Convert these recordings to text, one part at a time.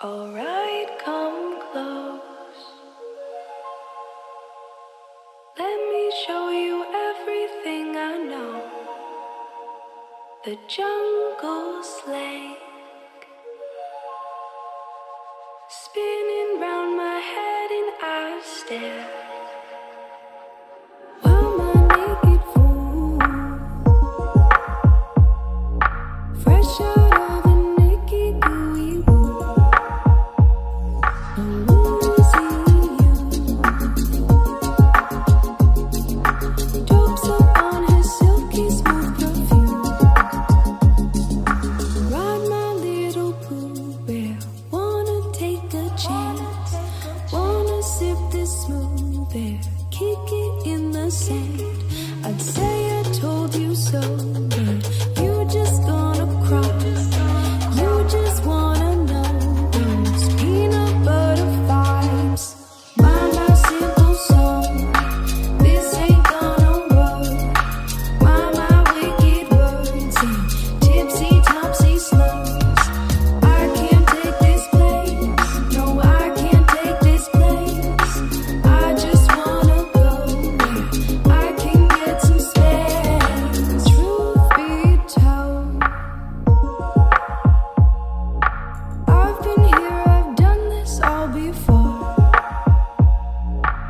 Alright, come close. Let me show you everything I know. The jungle slang. Spinning round my head and I stare. in the sand. I'd say I told you so.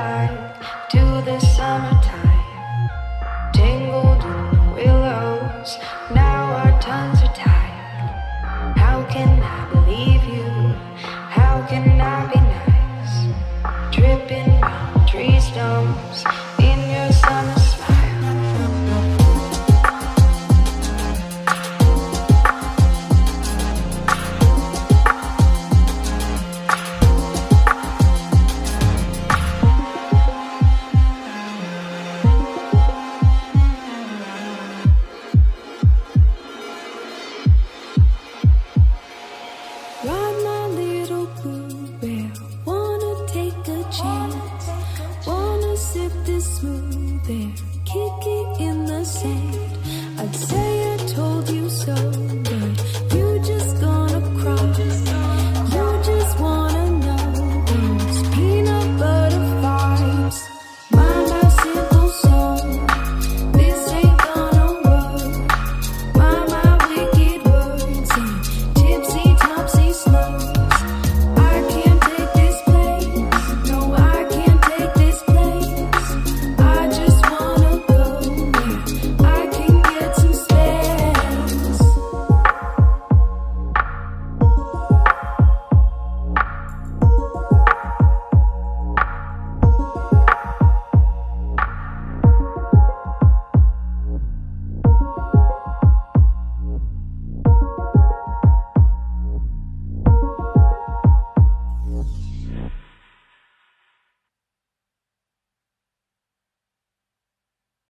sky to the summer. kick it in the sand. I'd say.